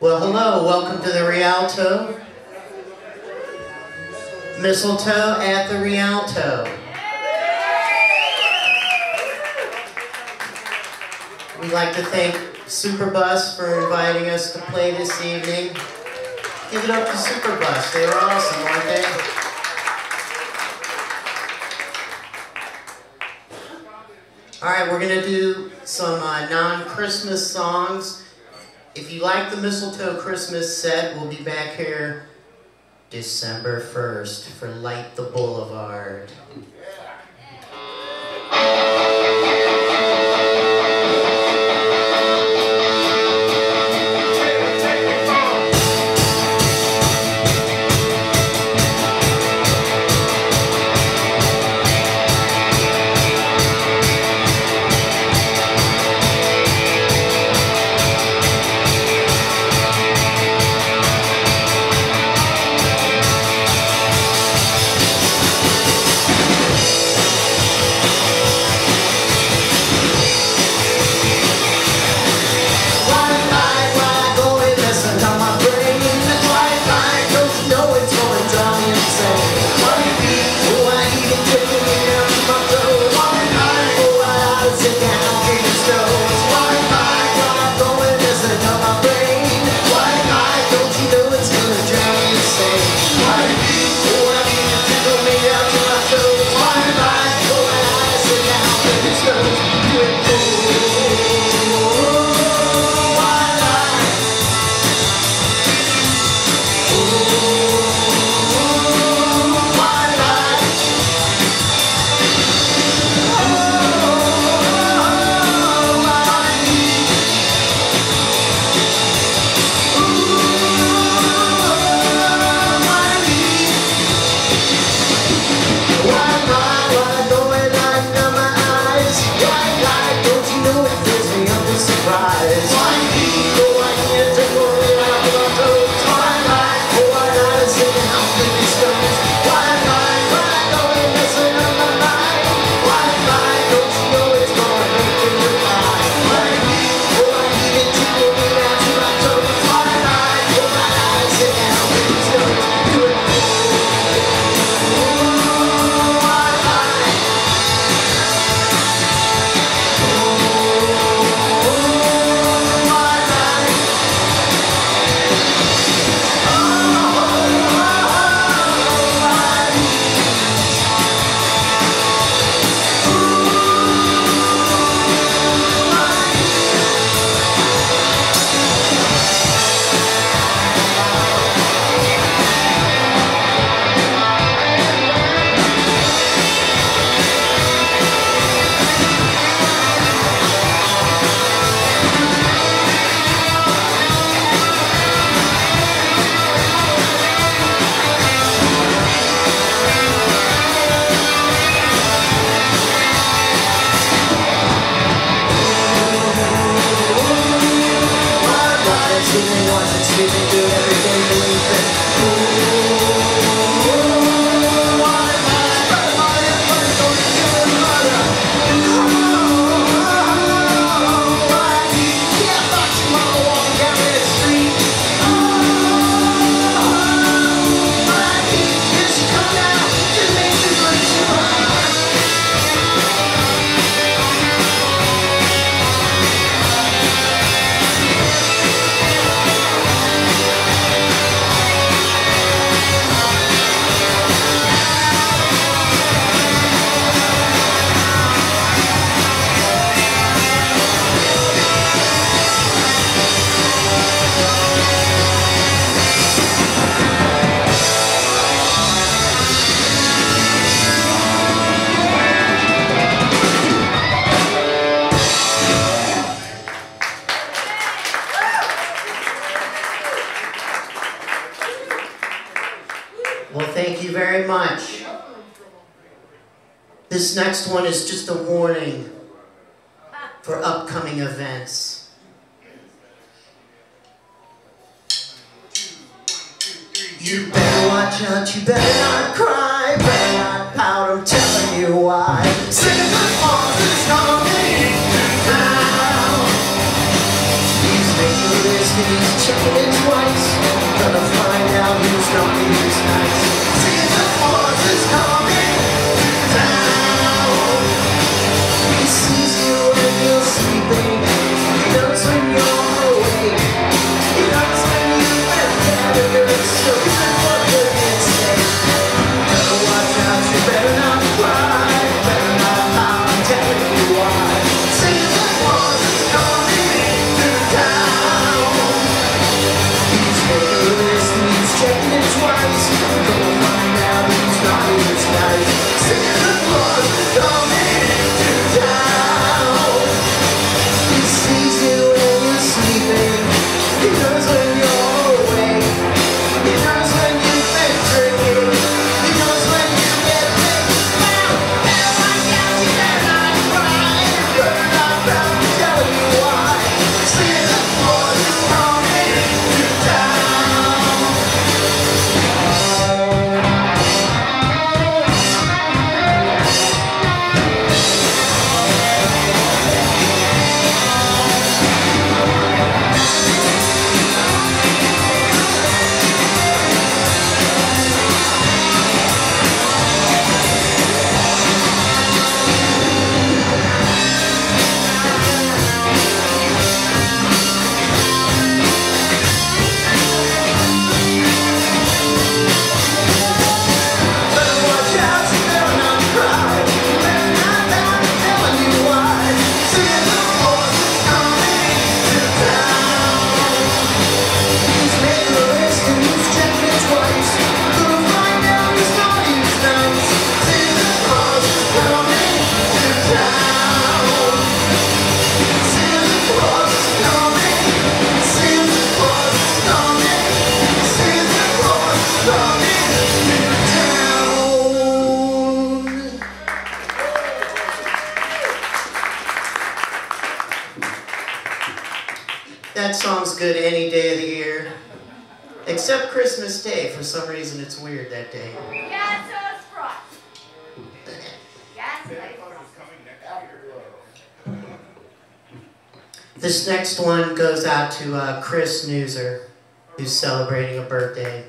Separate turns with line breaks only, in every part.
Well, hello, welcome to the Rialto. Missile Toe at the Rialto. We'd like to thank Superbus for inviting us to play this evening. Give it up to Superbus. They were awesome, weren't they? All right, we're going to do some uh, non-Christmas songs. If you like the Missile Toe Christmas set, we'll be back here December 1st for Light the Boulevard. One is just a warning for upcoming events. You better watch out, you better not cry, next one goes out to uh, Chris Newser, who's celebrating a birthday.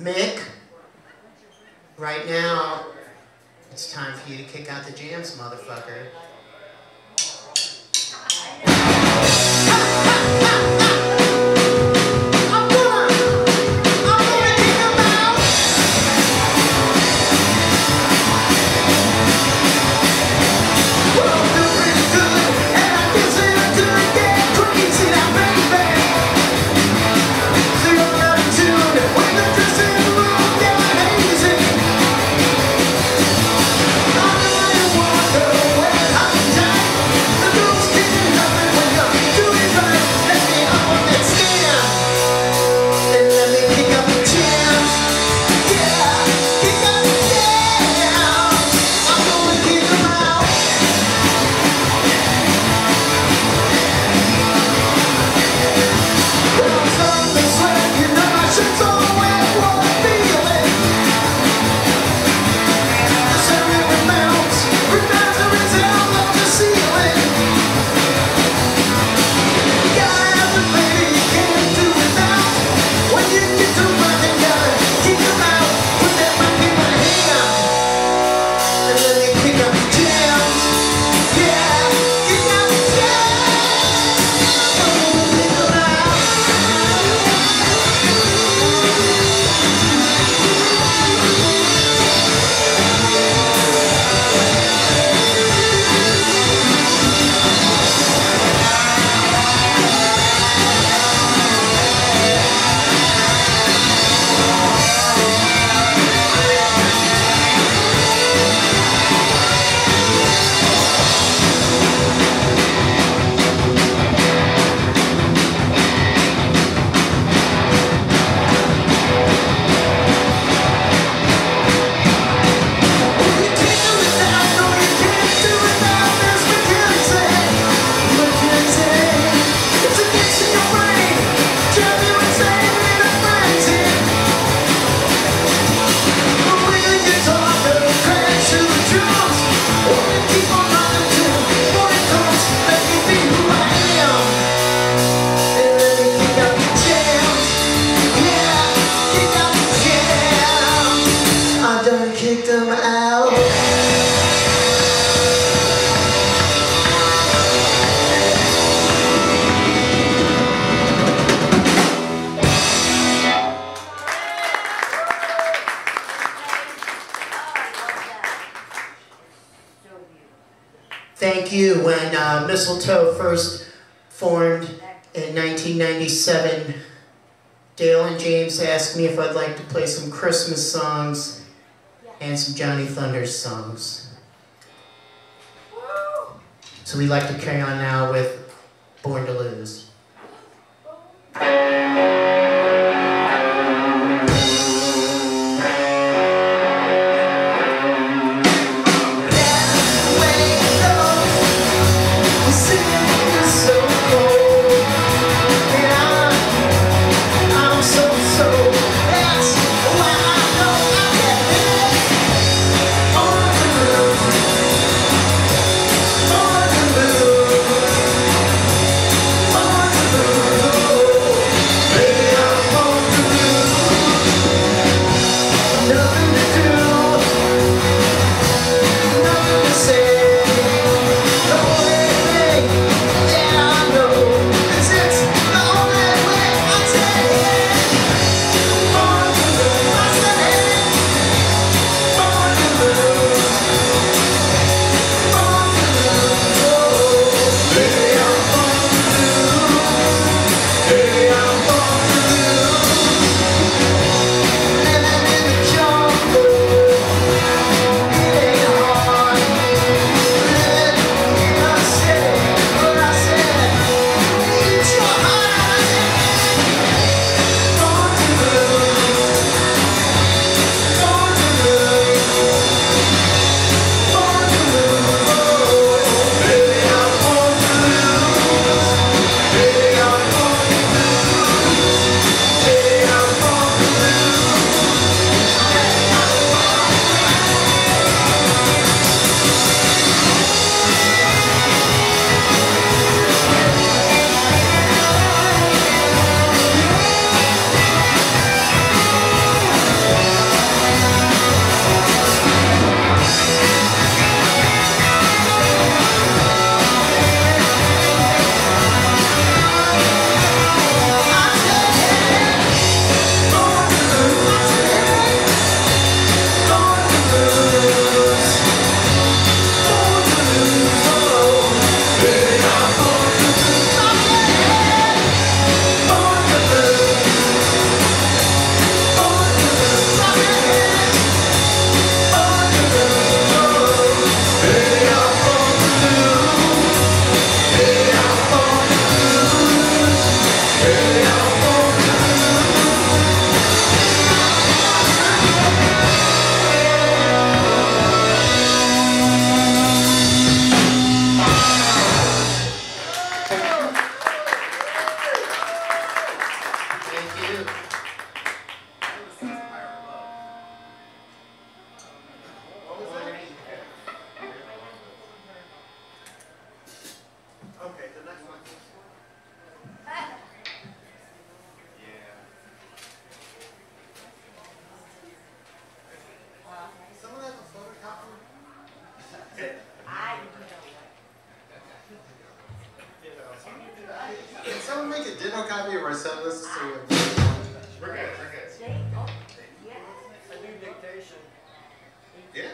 Mick, right now, it's time for you to kick out the jams, motherfucker. Asked me if I'd like to play some Christmas songs and some Johnny Thunders songs. So we'd like to carry on now with Born to Lose. I Can someone make a ditto copy of our set list so we have We're good, we're good. Oh, yeah.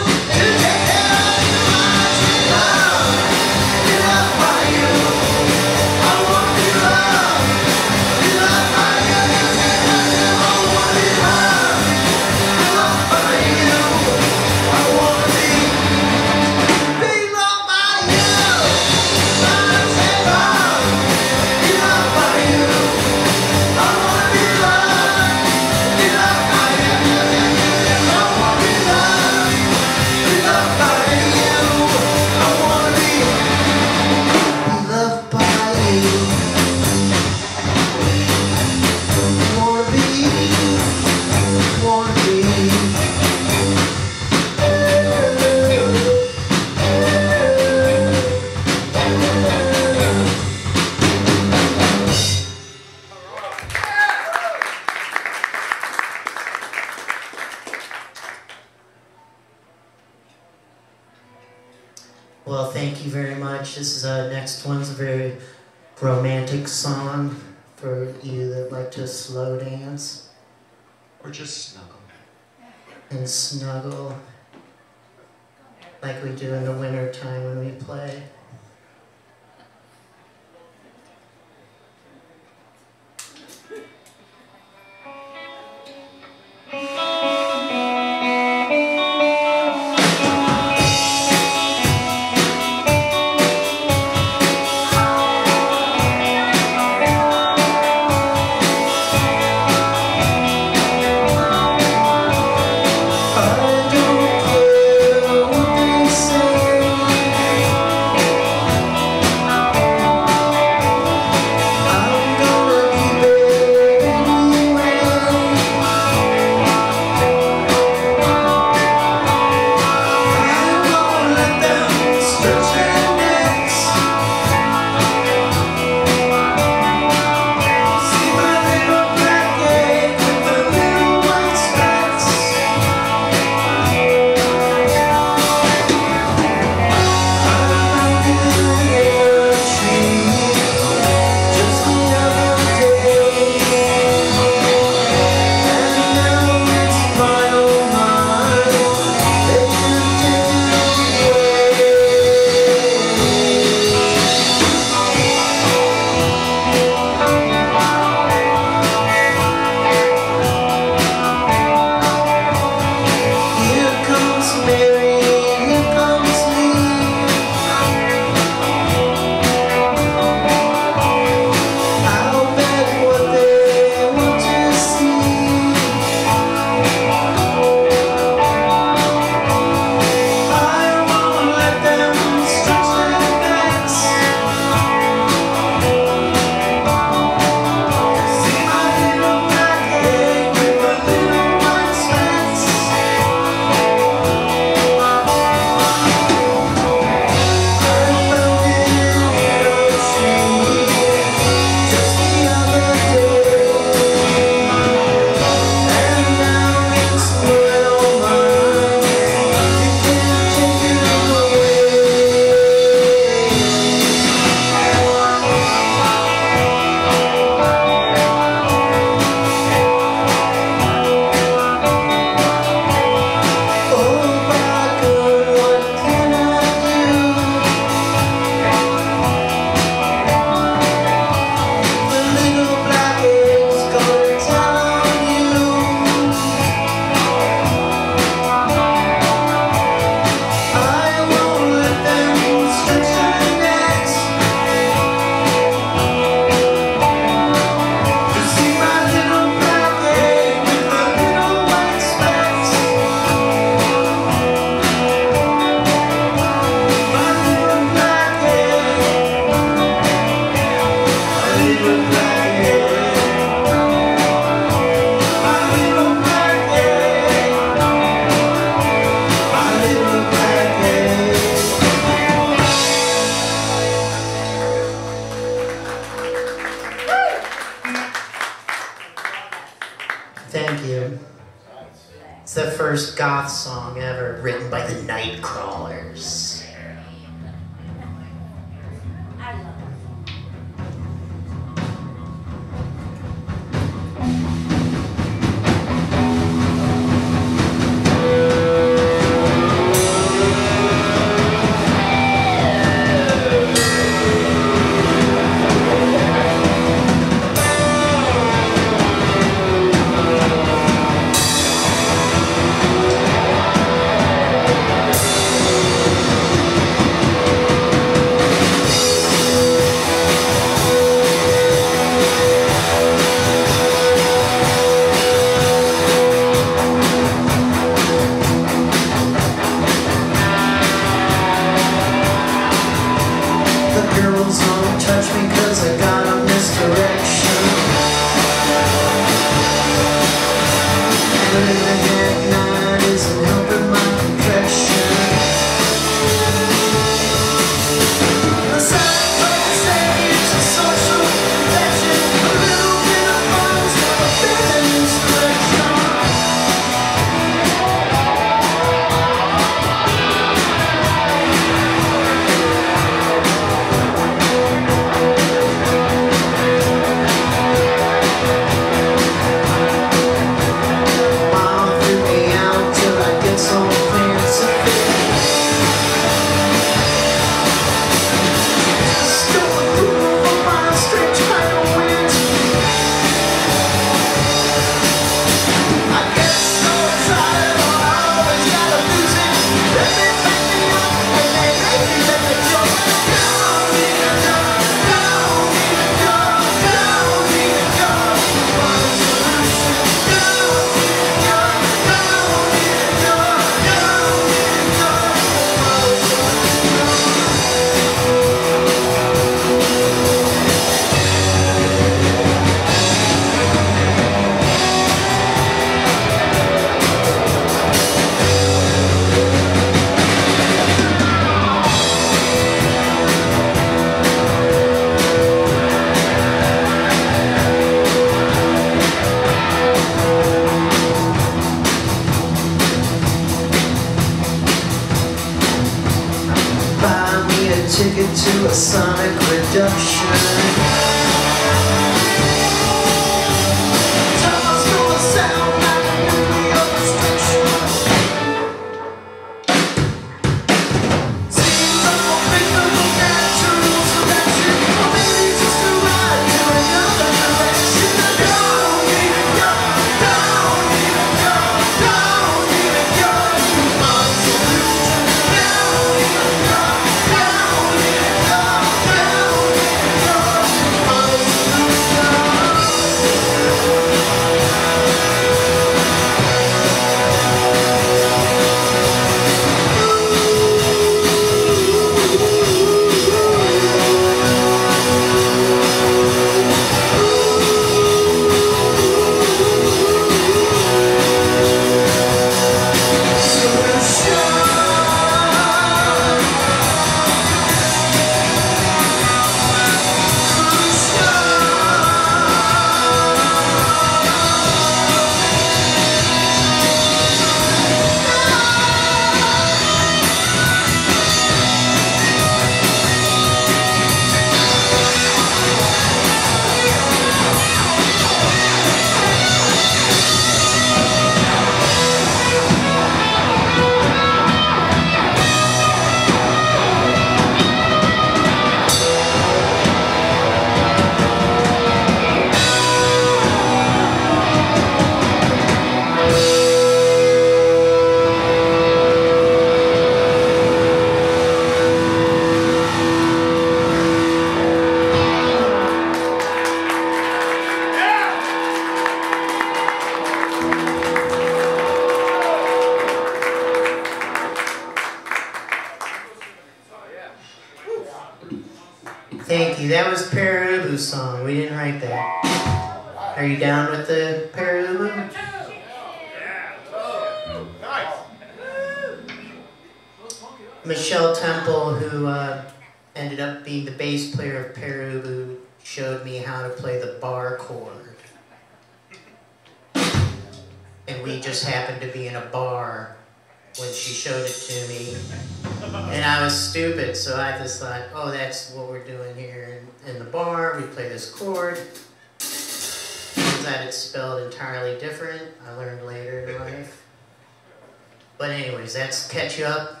But anyways, that's catch you up.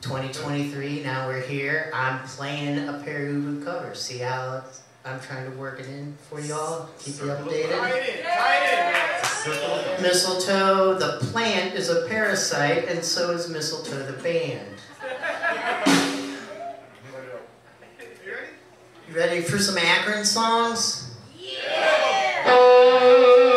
2023, now we're here. I'm playing a Pere Ubu cover. See how I'm trying to work it in for y'all? Keep you updated.
Tie it in. Tie it in.
Mistletoe, the plant, is a parasite, and so is Missile Toe, the band.
You ready?
You ready for some Akron songs?
East
oh,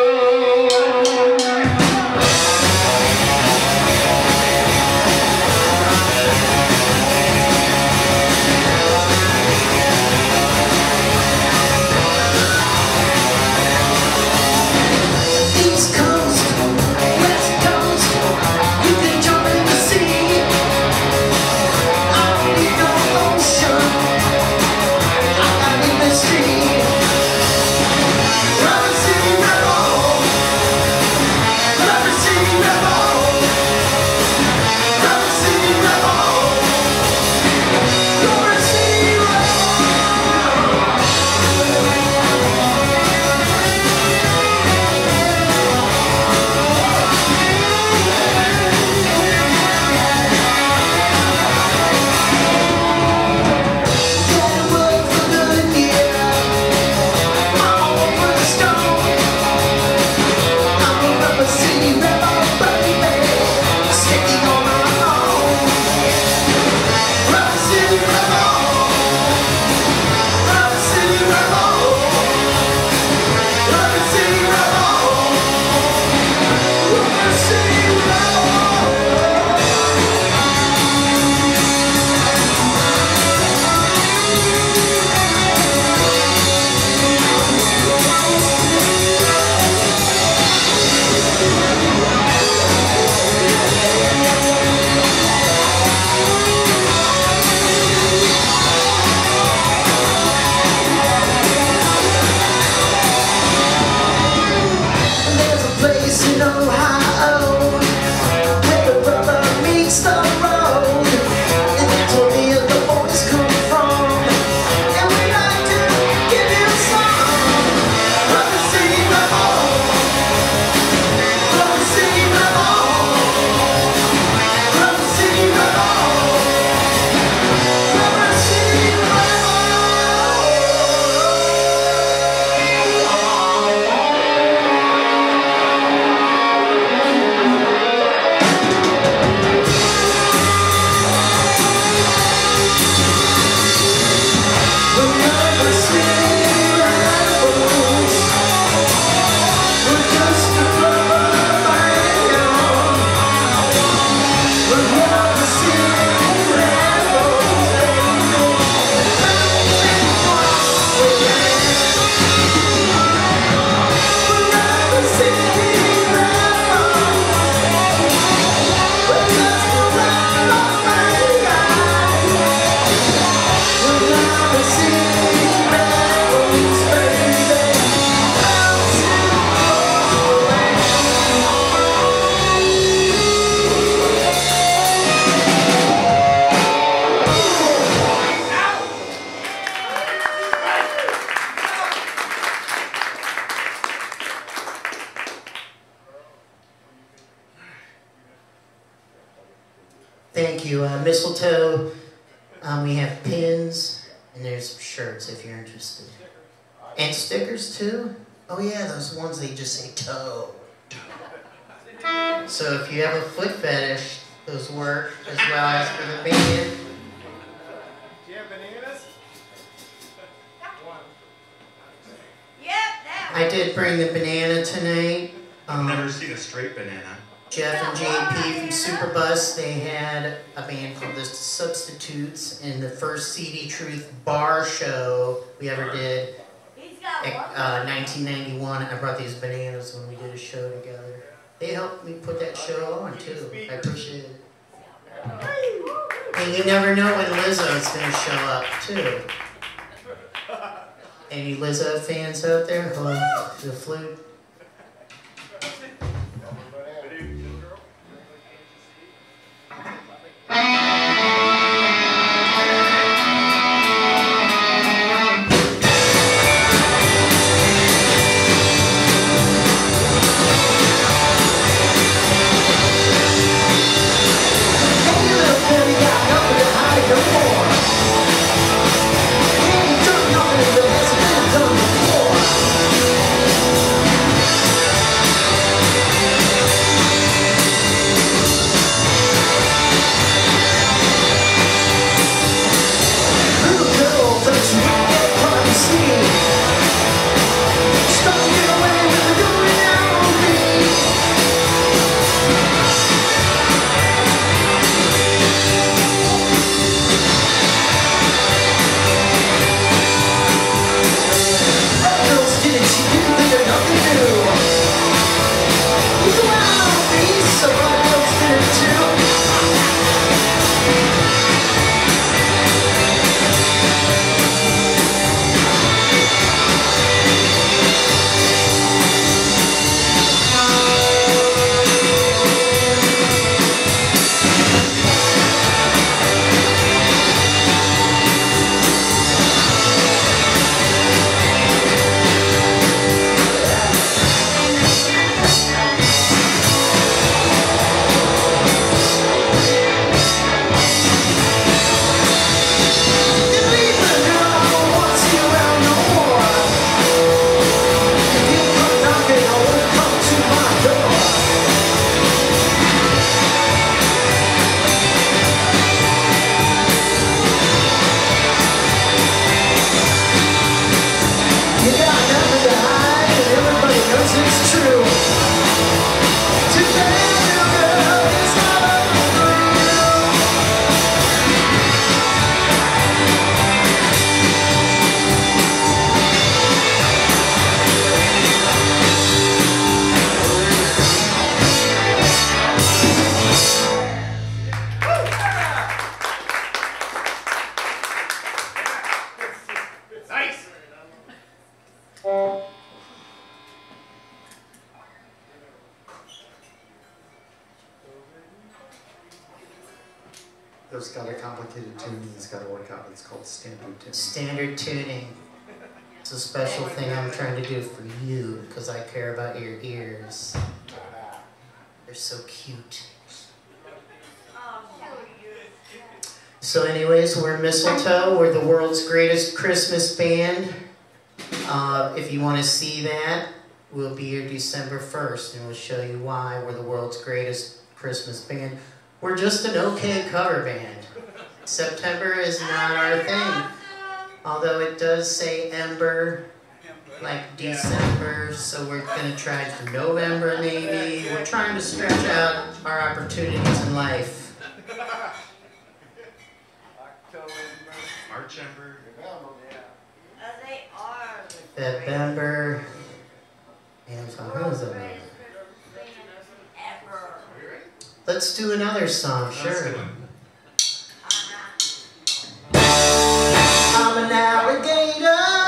if you have a foot fetish, those work as well as for the band.
Do you have bananas? One.
Yep, that one.
I did bring the banana tonight.
I've
Um,
never seen a straight banana.
Jeff and JP from Superbus, they had a band called the Substitutes in the first CD Truth bar show we ever did,
He's got
in,
one.
uh, 1991. I brought these bananas when we did a show together. They helped me put that show on too. I appreciate it. And you never know when Lizzo's gonna show up too. Any Lizzo fans out there? Hello, the flute.
Standard
tuning. It's a special thing I'm trying to do for you because I care about your ears. They're so cute. So, anyways, we're Missile Toe. We're the world's greatest Christmas band. Uh, if you want to see that, we'll be here December 1st and we'll show you why we're the world's greatest Christmas band. We're just an okay cover band. September is not our thing. Although it does say Ember, like December, so we're gonna try for November maybe. We're trying to stretch out our opportunities in life.
October, March Ember.
Uh, they are
November. And so who is
world's
it?
greatest Christmas band ever.
Let's do another song,
That's a
sure. I'm an alligator.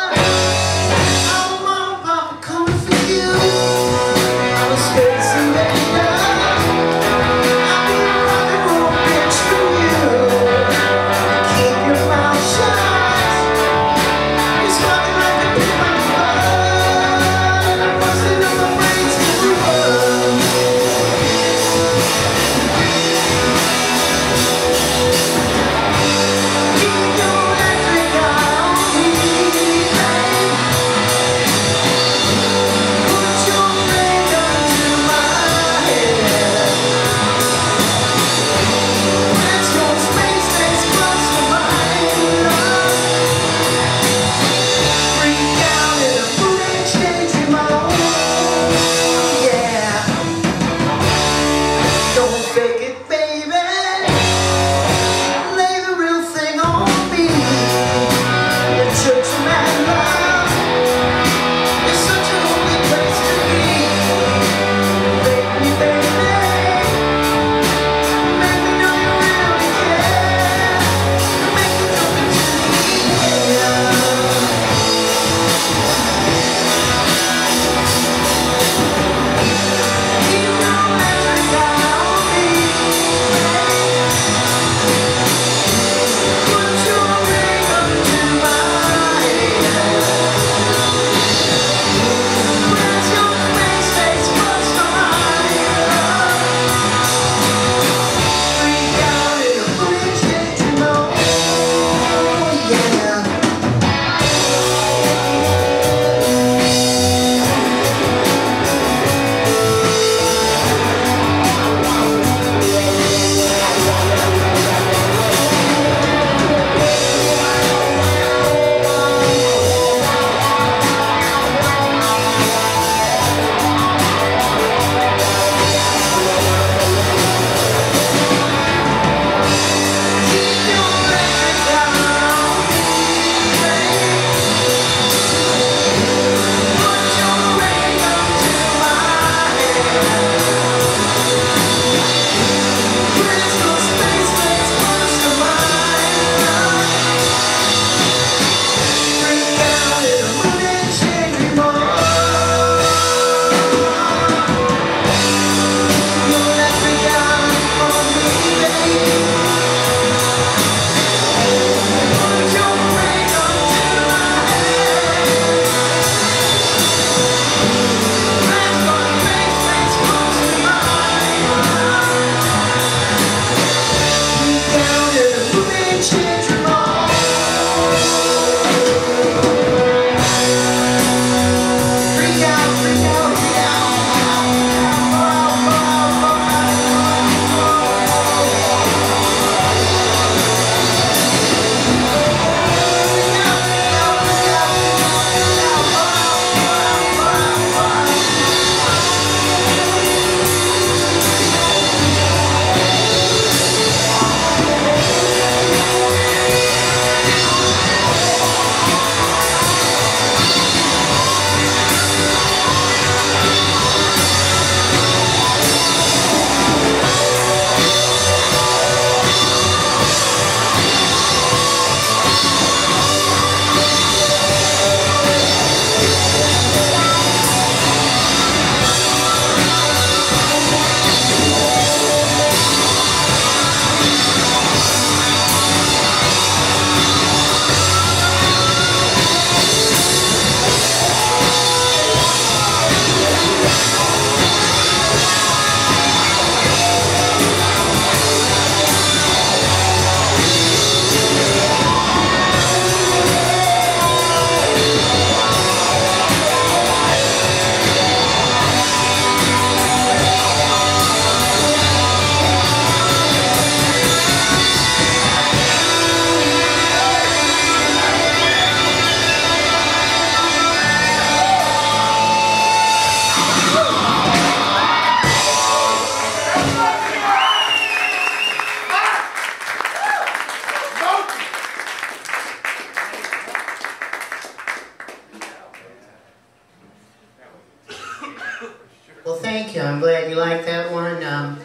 Well, thank you. I'm glad you like that one. Um,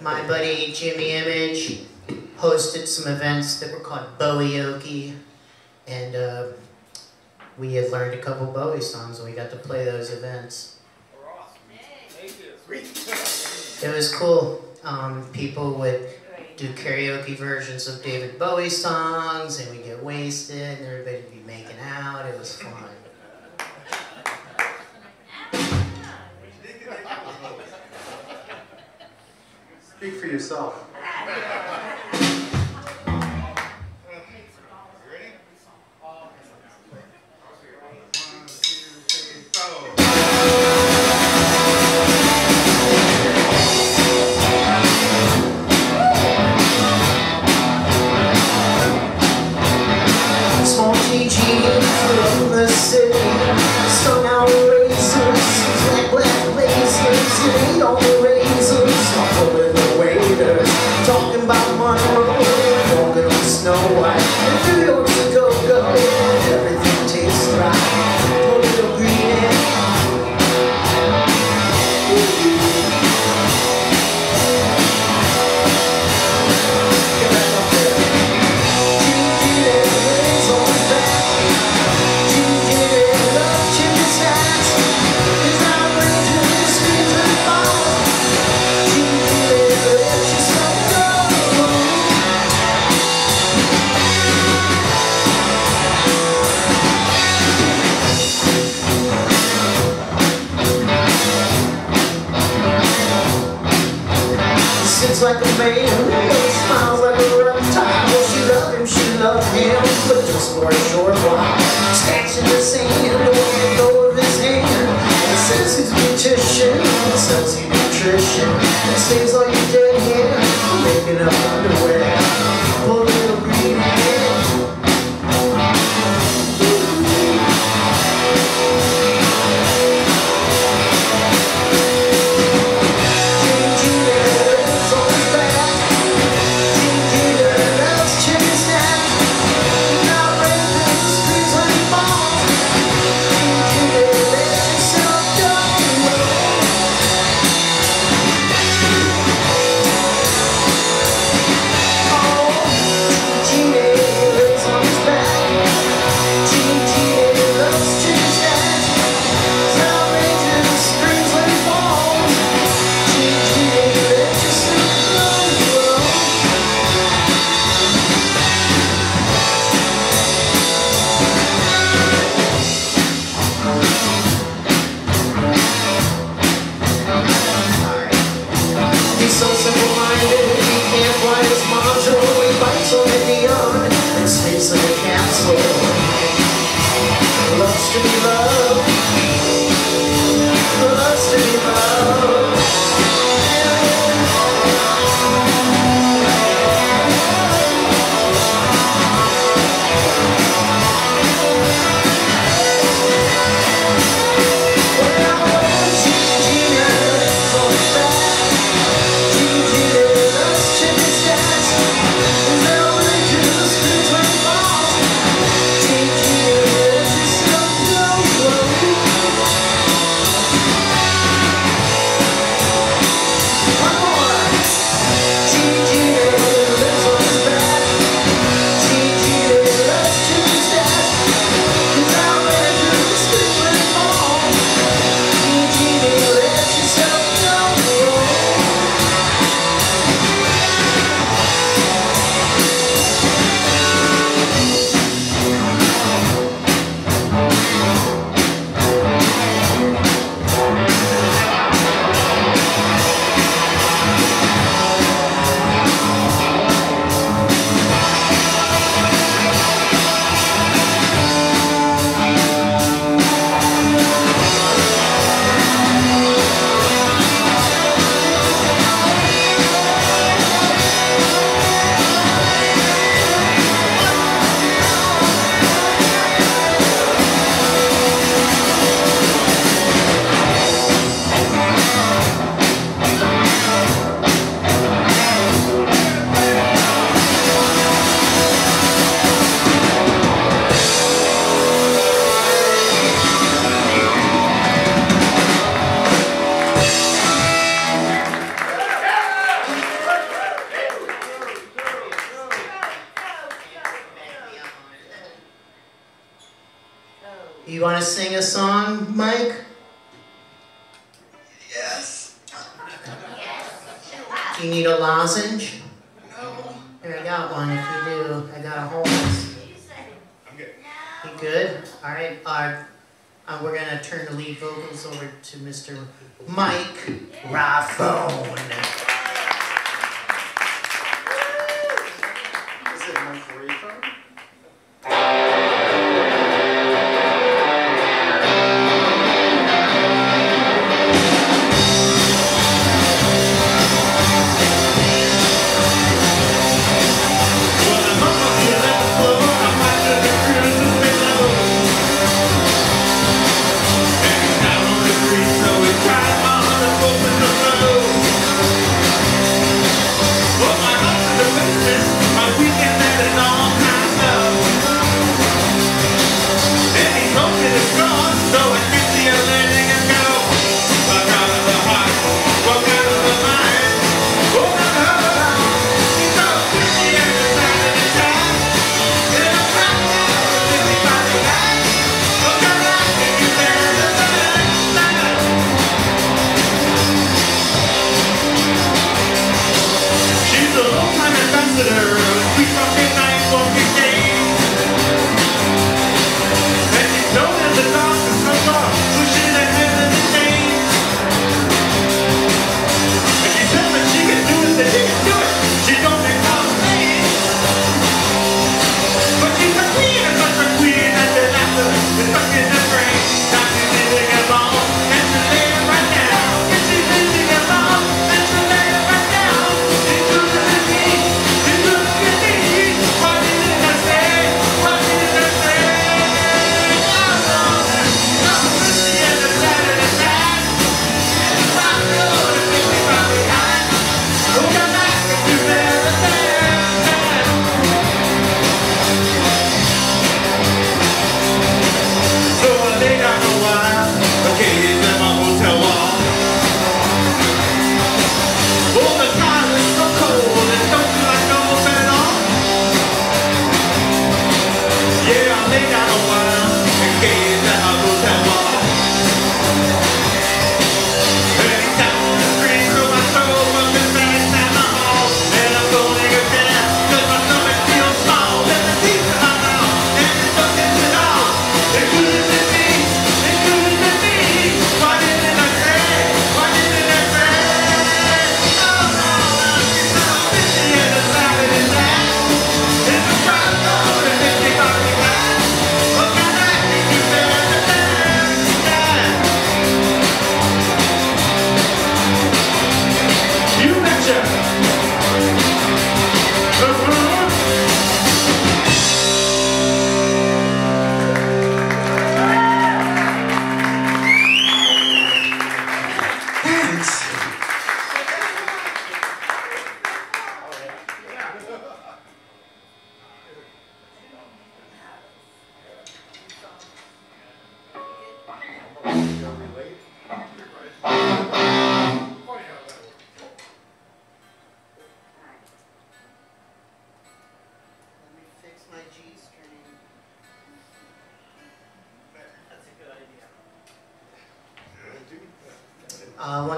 my buddy Jimmy Image hosted some events that were called Bowie Okey, and uh, we had learned a couple Bowie songs, and we got to play those events. It was cool. Um, people would do karaoke versions of David Bowie songs, and we'd get wasted, and everybody would be making out. It was fun.
Speak for yourself.
seems like you
did.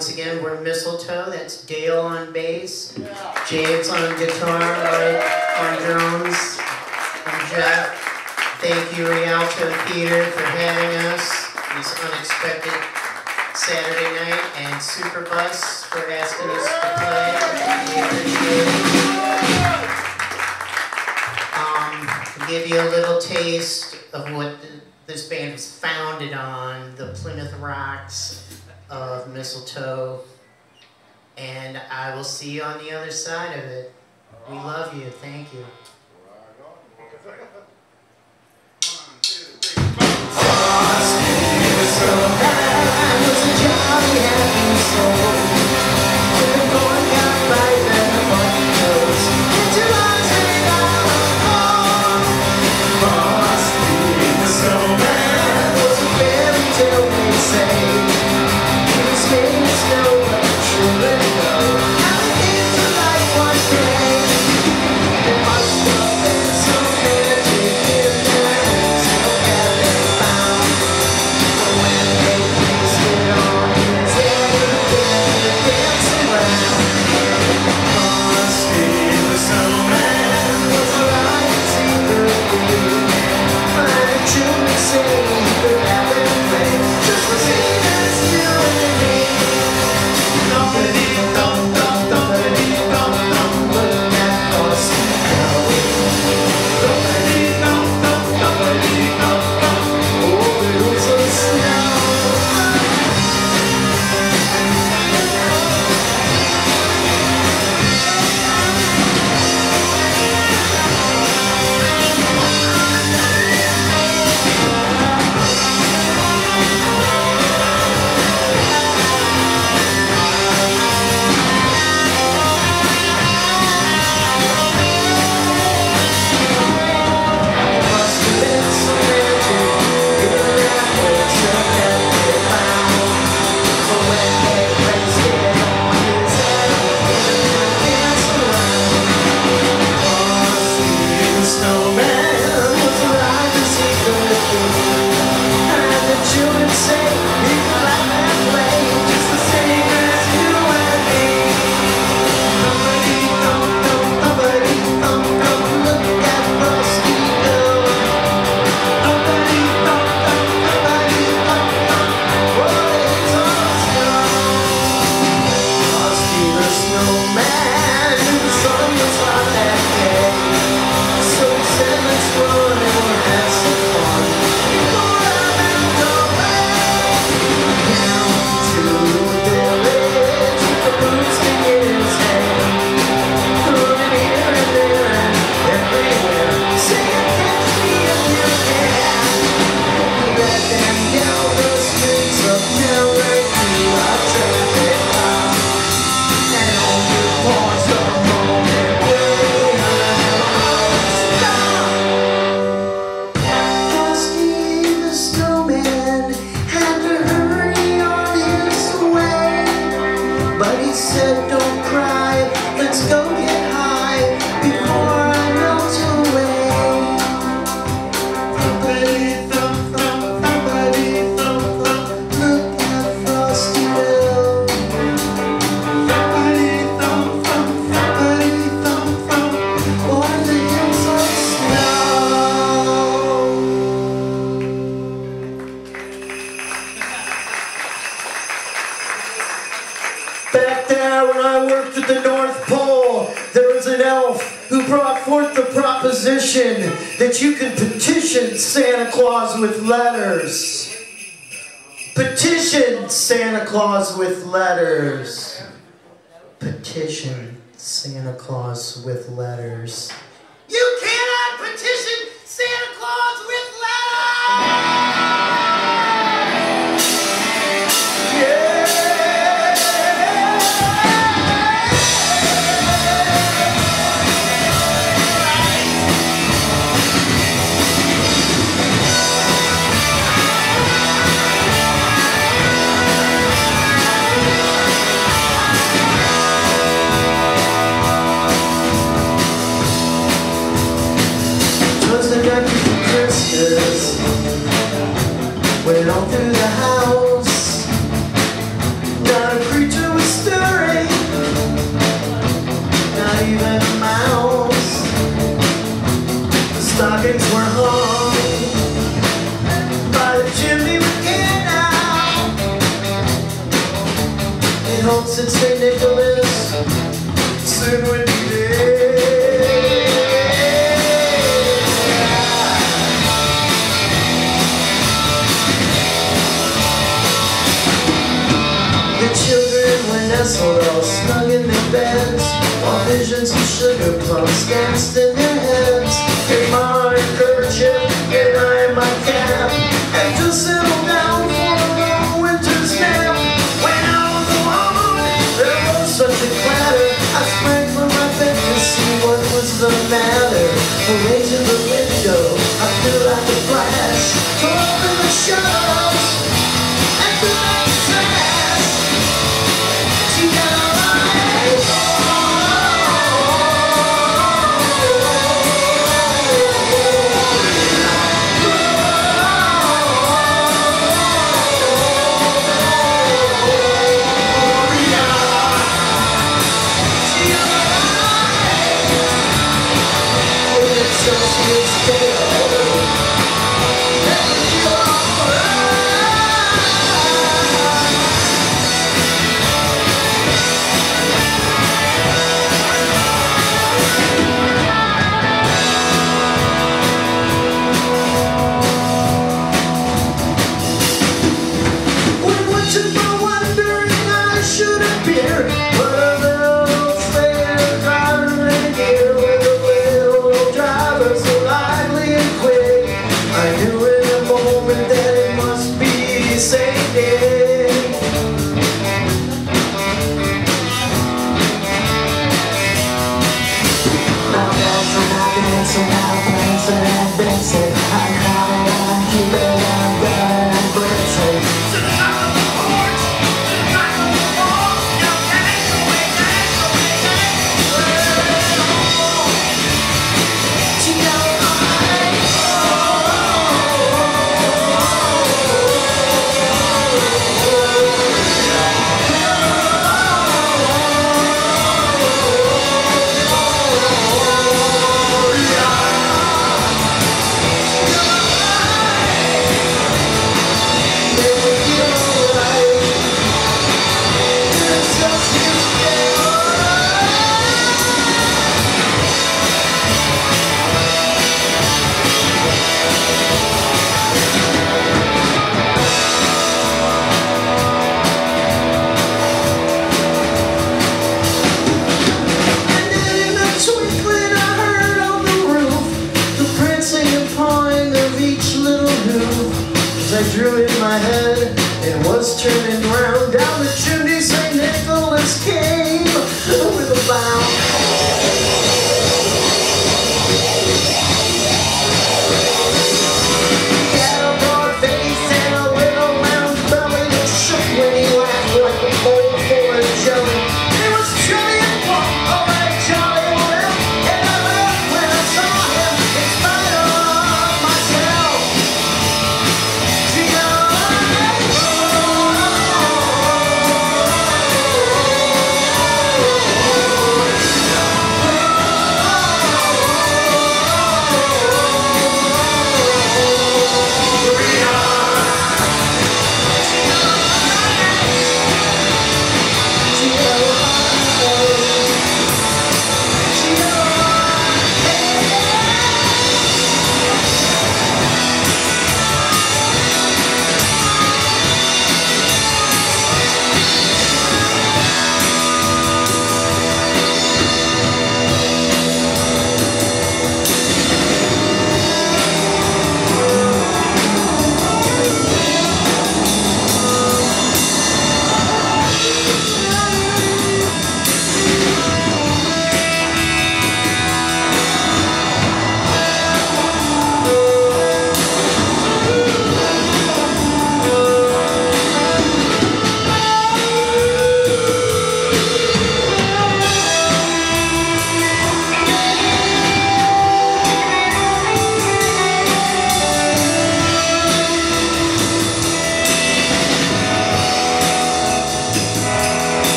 once again, we're Missile Toe. That's Dale on bass, yeah. James on guitar, Mike on drums, and Jeff. Thank you, Rialto Theater, for having us this unexpected Saturday night, and Superbus for asking us to play. Um, give you a little taste of what this band was founded on, the Plymouth Rocks of mistletoe, and I will see you on the other side of it. We love you. Thank you. go. with letters. Petition Santa Claus with letters. Petition Santa Claus with letters. You cannot petition Santa Claus with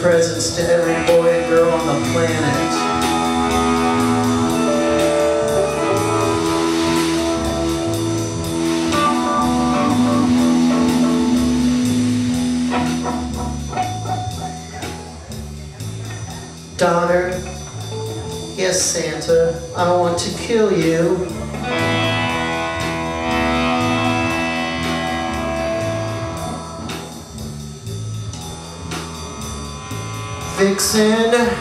presence to every boy and girl on the planet. Daughter, yes Santa, I don't want to kill you, Dixon.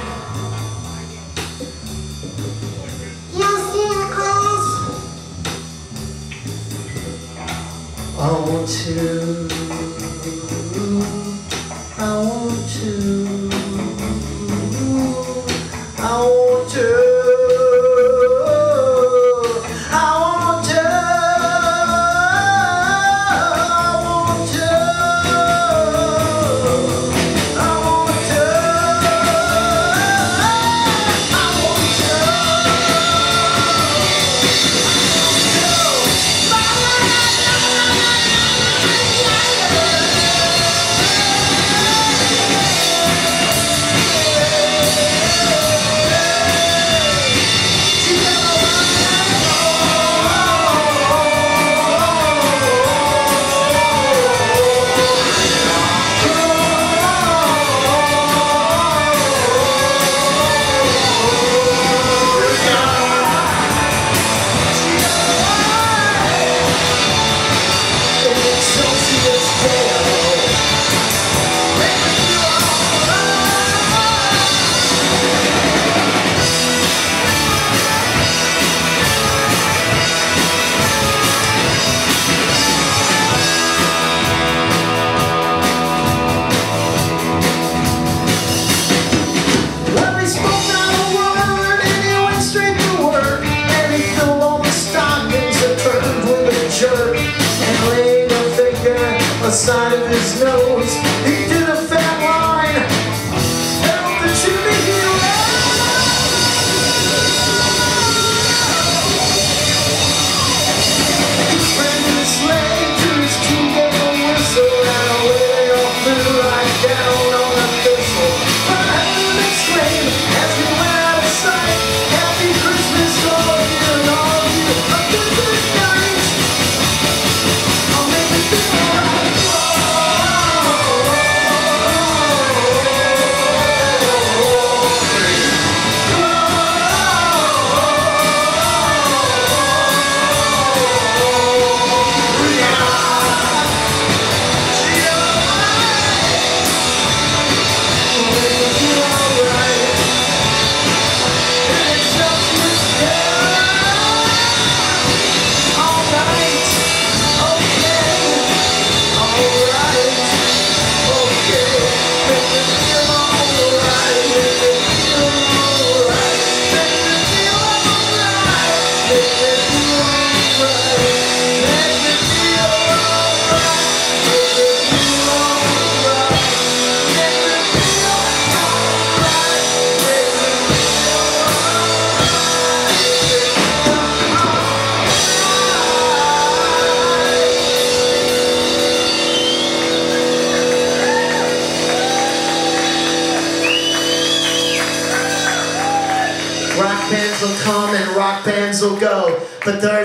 But there